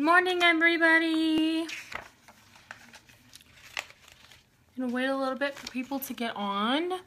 Morning, everybody. I'm Gonna wait a little bit for people to get on.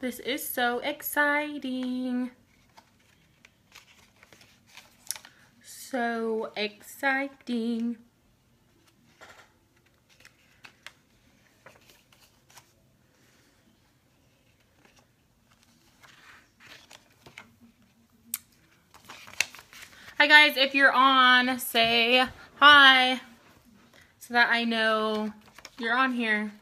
This is so exciting. So exciting. Hi guys, if you're on, say hi so that I know you're on here.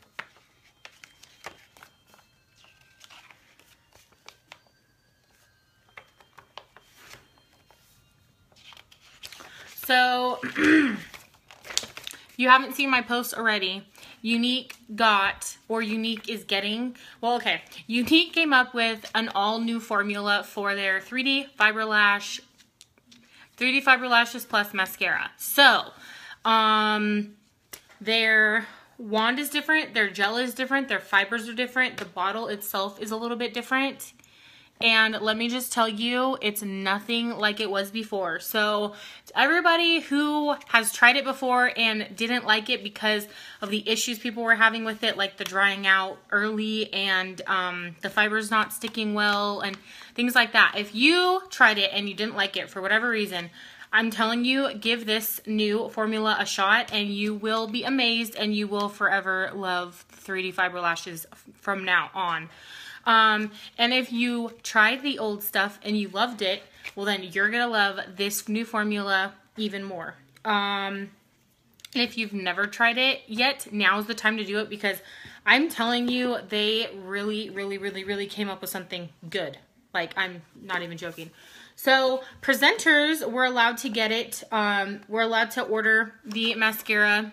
So, you haven't seen my post already. Younique got, or Younique is getting, well, okay. Younique came up with an all new formula for their 3D Fiber Lash 3D Fiber Lashes Plus Mascara. So, um, their wand is different, their gel is different, their fibers are different, the bottle itself is a little bit different. And let me just tell you, it's nothing like it was before. So everybody who has tried it before and didn't like it because of the issues people were having with it, like the drying out early and um, the fibers not sticking well and things like that. If you tried it and you didn't like it for whatever reason, I'm telling you, give this new formula a shot and you will be amazed and you will forever love 3D Fiber Lashes from now on. Um, and if you tried the old stuff and you loved it, well then you're going to love this new formula even more. Um, if you've never tried it yet, now's the time to do it because I'm telling you, they really, really, really, really came up with something good. Like, I'm not even joking. So, presenters were allowed to get it. Um, we're allowed to order the mascara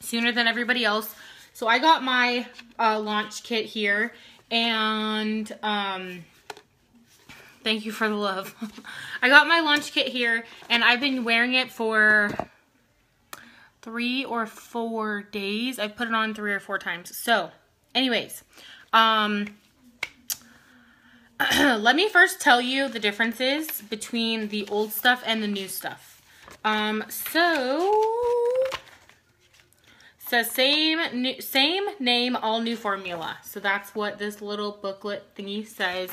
sooner than everybody else. So, I got my uh, launch kit here. And um, thank you for the love. I got my launch kit here and I've been wearing it for three or four days. I've put it on three or four times. So anyways, um, let me first tell you the differences between the old stuff and the new stuff. Um, so Says same new, same name, all new formula. So that's what this little booklet thingy says.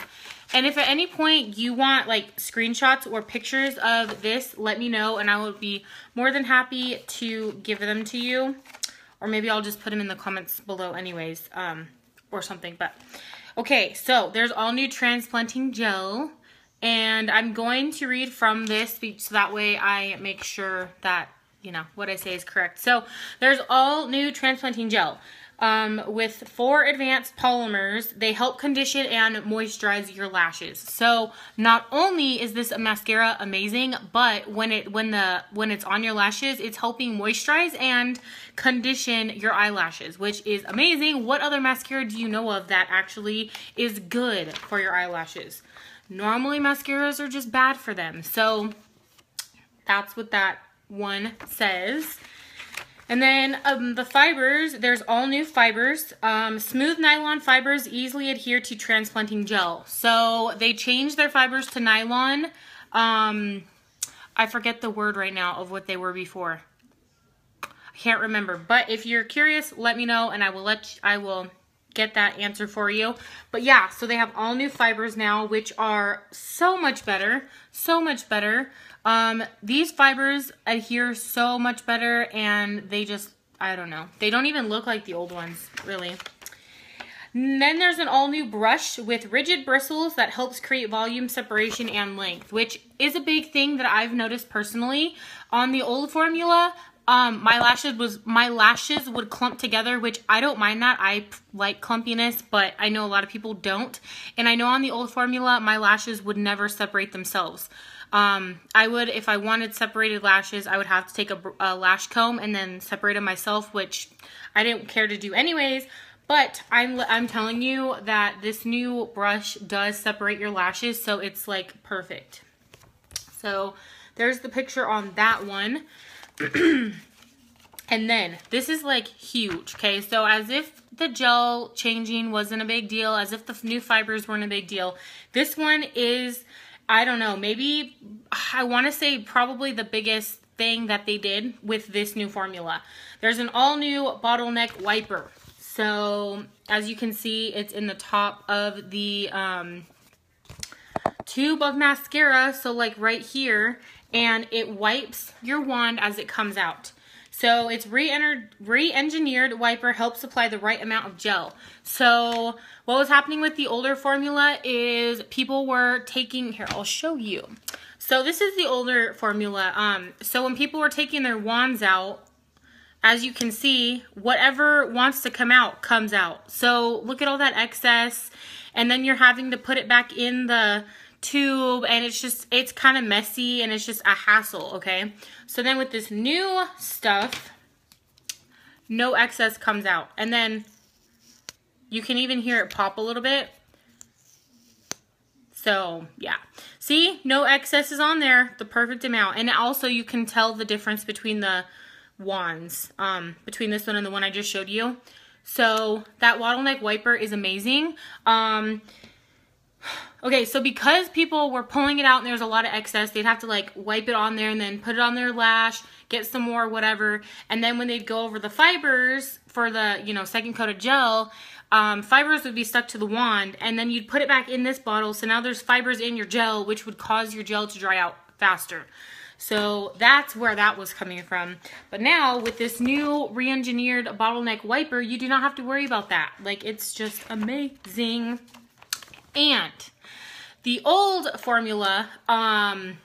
And if at any point you want like screenshots or pictures of this, let me know and I will be more than happy to give them to you. Or maybe I'll just put them in the comments below anyways um, or something. But okay, so there's all new transplanting gel. And I'm going to read from this so that way I make sure that you know, what I say is correct. So there's all new transplanting gel. Um, with four advanced polymers, they help condition and moisturize your lashes. So not only is this a mascara amazing, but when it when the when it's on your lashes, it's helping moisturize and condition your eyelashes, which is amazing. What other mascara do you know of that actually is good for your eyelashes? Normally mascaras are just bad for them. So that's what that one says. And then um, the fibers, there's all new fibers. Um, smooth nylon fibers easily adhere to transplanting gel. So they changed their fibers to nylon. Um, I forget the word right now of what they were before. I can't remember. But if you're curious, let me know and I will let you, I will get that answer for you. But yeah, so they have all new fibers now, which are so much better. So much better. Um, these fibers adhere so much better and they just, I don't know. They don't even look like the old ones, really. And then there's an all new brush with rigid bristles that helps create volume, separation, and length, which is a big thing that I've noticed personally. On the old formula, um, my lashes was my lashes would clump together, which I don't mind that. I like clumpiness, but I know a lot of people don't. And I know on the old formula, my lashes would never separate themselves. Um, I would, if I wanted separated lashes, I would have to take a, a lash comb and then separate them myself, which I didn't care to do anyways. But I'm, I'm telling you that this new brush does separate your lashes, so it's like perfect. So there's the picture on that one. and then this is like huge, okay? So as if the gel changing wasn't a big deal, as if the new fibers weren't a big deal, this one is I don't know, maybe I want to say probably the biggest thing that they did with this new formula. There's an all new bottleneck wiper. So as you can see, it's in the top of the um, tube of mascara. So like right here, and it wipes your wand as it comes out. So it's re-engineered wiper helps supply the right amount of gel. So what was happening with the older formula is people were taking, here, I'll show you. So this is the older formula. Um, so when people were taking their wands out, as you can see, whatever wants to come out comes out. So look at all that excess and then you're having to put it back in the tube and it's just, it's kind of messy and it's just a hassle, okay? So then with this new stuff, no excess comes out. And then you can even hear it pop a little bit. So yeah, see, no excess is on there, the perfect amount. And also you can tell the difference between the wands, um, between this one and the one I just showed you. So that bottleneck wiper is amazing. Um, Okay, so because people were pulling it out and there's a lot of excess, they'd have to like wipe it on there and then put it on their lash, get some more, whatever. And then when they'd go over the fibers for the, you know, second coat of gel, um, fibers would be stuck to the wand and then you'd put it back in this bottle. So now there's fibers in your gel, which would cause your gel to dry out faster. So that's where that was coming from. But now with this new re-engineered bottleneck wiper, you do not have to worry about that. Like it's just amazing. And the old formula, um,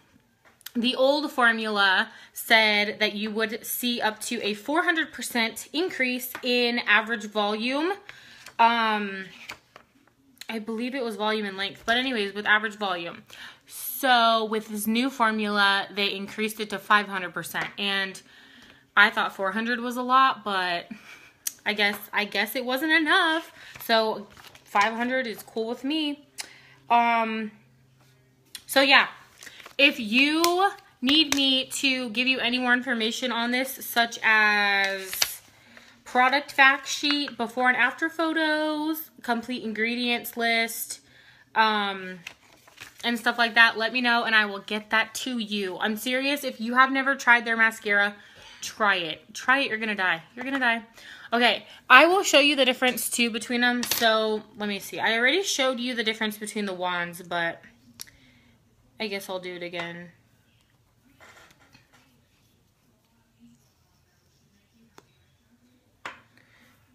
the old formula said that you would see up to a 400% increase in average volume. Um, I believe it was volume and length, but anyways, with average volume. So with this new formula, they increased it to 500%. And I thought 400 was a lot, but I guess, I guess it wasn't enough. So 500 is cool with me. Um, so yeah, if you need me to give you any more information on this, such as product fact sheet, before and after photos, complete ingredients list, um, and stuff like that, let me know and I will get that to you. I'm serious. If you have never tried their mascara, try it. Try it. You're going to die. You're going to die. Okay, I will show you the difference too between them. So let me see. I already showed you the difference between the wands, but I guess I'll do it again.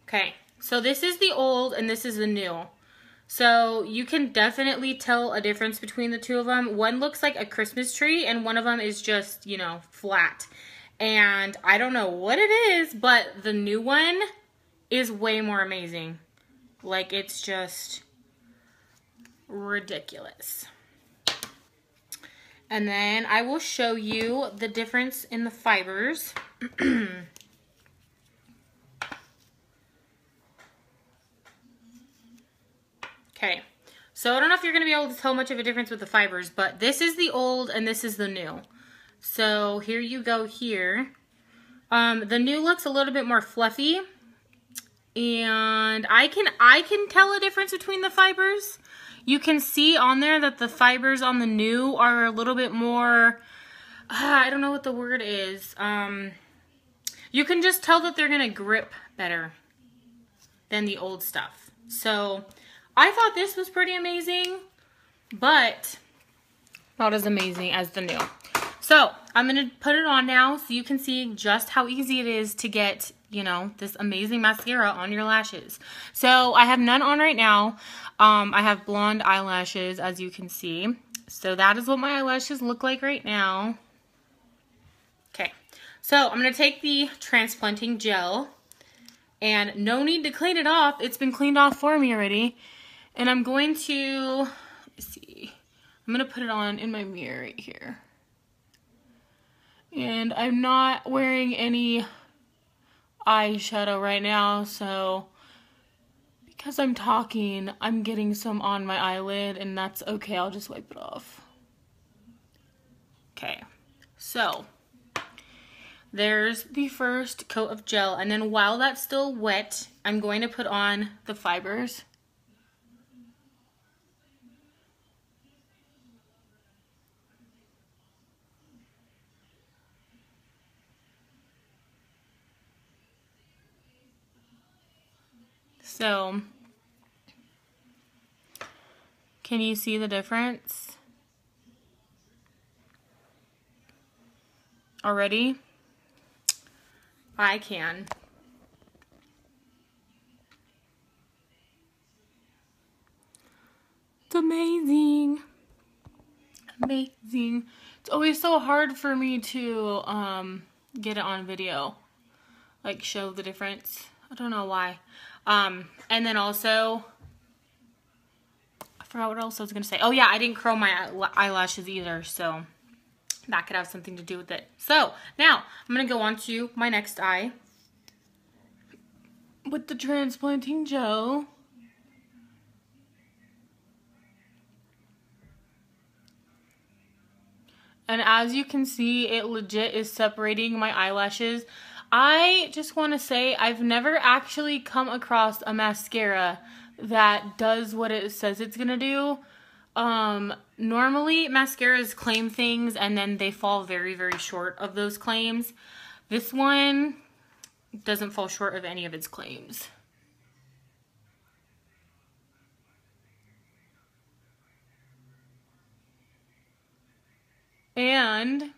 Okay, so this is the old and this is the new. So you can definitely tell a difference between the two of them. One looks like a Christmas tree and one of them is just, you know, flat. And I don't know what it is, but the new one is way more amazing. Like, it's just ridiculous. And then I will show you the difference in the fibers. okay, so I don't know if you're going to be able to tell much of a difference with the fibers, but this is the old and this is the new. So here you go here. Um, the new looks a little bit more fluffy. And I can I can tell a difference between the fibers. You can see on there that the fibers on the new are a little bit more, uh, I don't know what the word is. Um, you can just tell that they're going to grip better than the old stuff. So I thought this was pretty amazing, but not as amazing as the new. So I'm going to put it on now so you can see just how easy it is to get, you know, this amazing mascara on your lashes. So I have none on right now. Um, I have blonde eyelashes, as you can see. So that is what my eyelashes look like right now. Okay, so I'm going to take the transplanting gel. And no need to clean it off. It's been cleaned off for me already. And I'm going to, see, I'm going to put it on in my mirror right here. And I'm not wearing any eyeshadow right now, so because I'm talking, I'm getting some on my eyelid, and that's okay. I'll just wipe it off. Okay, so there's the first coat of gel, and then while that's still wet, I'm going to put on the fibers. So, can you see the difference? Already? I can. It's amazing. Amazing. It's always so hard for me to um, get it on video. Like show the difference. I don't know why. Um, and then also, I forgot what else I was going to say. Oh yeah, I didn't curl my eyelashes either. So that could have something to do with it. So now I'm going to go on to my next eye with the transplanting gel. And as you can see, it legit is separating my eyelashes. I just want to say I've never actually come across a mascara that does what it says it's going to do. Um, normally mascaras claim things and then they fall very, very short of those claims. This one doesn't fall short of any of its claims. And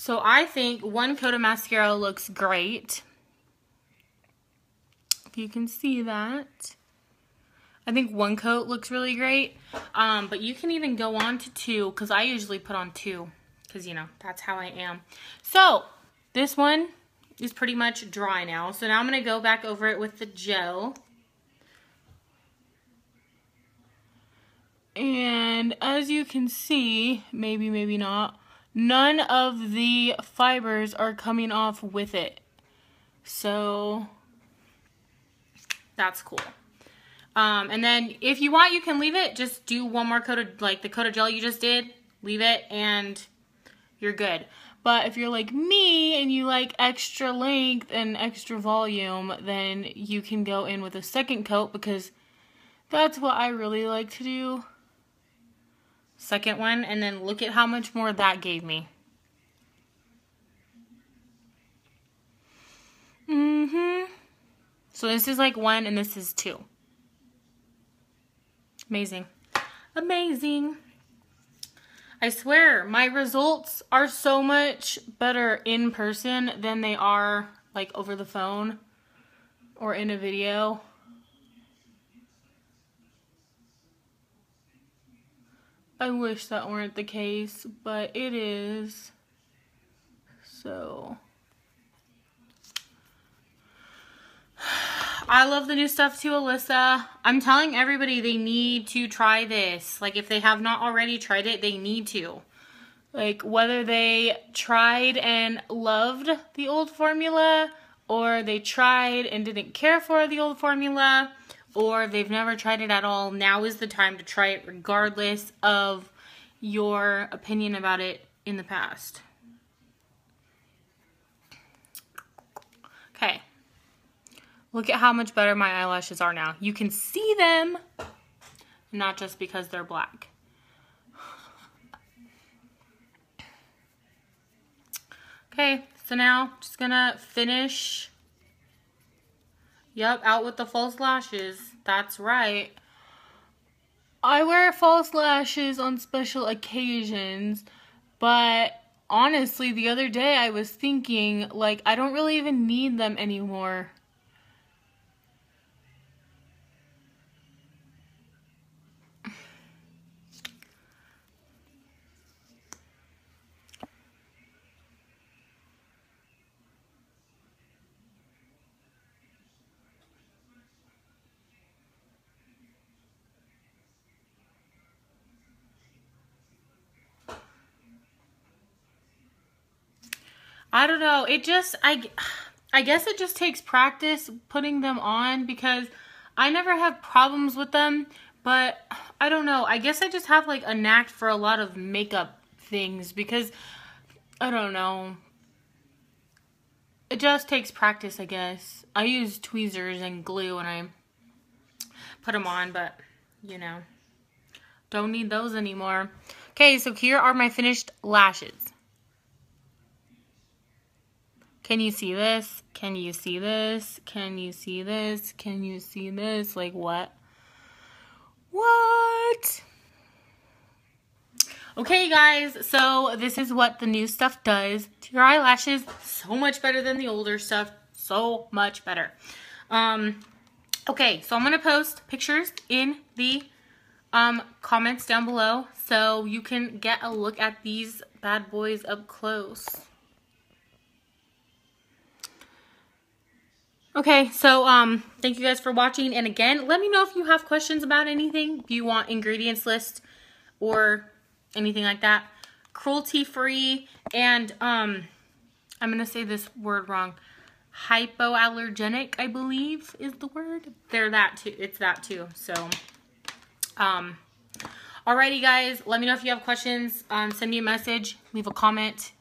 so I think one coat of mascara looks great. If you can see that. I think one coat looks really great. Um, but you can even go on to two because I usually put on two because, you know, that's how I am. So this one is pretty much dry now. So now I'm going to go back over it with the gel. And as you can see, maybe, maybe not, none of the fibers are coming off with it. So that's cool. Um, and then if you want, you can leave it. Just do one more coat of, like the coat of gel you just did. Leave it and you're good. But if you're like me and you like extra length and extra volume, then you can go in with a second coat because that's what I really like to do second one, and then look at how much more that gave me. Mm-hmm. So this is like one, and this is two. Amazing. Amazing. I swear, my results are so much better in person than they are like over the phone or in a video. I wish that weren't the case, but it is. So. I love the new stuff too, Alyssa. I'm telling everybody they need to try this. Like, if they have not already tried it, they need to. Like, whether they tried and loved the old formula, or they tried and didn't care for the old formula, or they've never tried it at all, now is the time to try it regardless of your opinion about it in the past. Okay. Look at how much better my eyelashes are now. You can see them, not just because they're black. Okay, so now just gonna finish Yep, out with the false lashes. That's right. I wear false lashes on special occasions, but honestly, the other day I was thinking, like, I don't really even need them anymore. I don't know. It just I I guess it just takes practice putting them on because I never have problems with them, but I don't know. I guess I just have like a knack for a lot of makeup things because I don't know. It just takes practice, I guess. I use tweezers and glue when I put them on, but you know, don't need those anymore. Okay, so here are my finished lashes. Can you see this? Can you see this? Can you see this? Can you see this? Like what? What? Okay, guys, so this is what the new stuff does to your eyelashes. So much better than the older stuff. So much better. Um, okay, so I'm going to post pictures in the um, comments down below so you can get a look at these bad boys up close. Okay, so um, thank you guys for watching. And again, let me know if you have questions about anything. If you want ingredients list or anything like that. Cruelty free and um, I'm going to say this word wrong. Hypoallergenic, I believe is the word. They're that too. It's that too. So, um, alrighty guys, let me know if you have questions. Um, send me a message, leave a comment,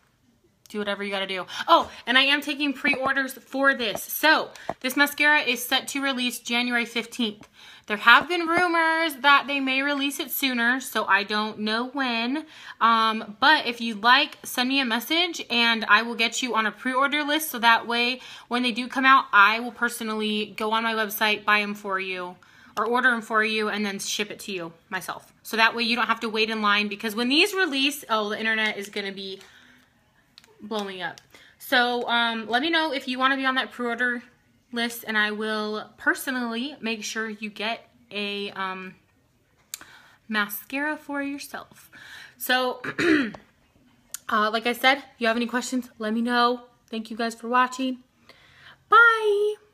do whatever you gotta do. Oh, and I am taking pre-orders for this. So, this mascara is set to release January 15th. There have been rumors that they may release it sooner, so I don't know when. Um, but if you'd like, send me a message and I will get you on a pre-order list so that way when they do come out, I will personally go on my website, buy them for you or order them for you and then ship it to you myself. So that way you don't have to wait in line because when these release, oh, the internet is going to be blowing up. So um, let me know if you want to be on that pre-order list and I will personally make sure you get a um, mascara for yourself. So, uh, like I said, if you have any questions, let me know. Thank you guys for watching. Bye!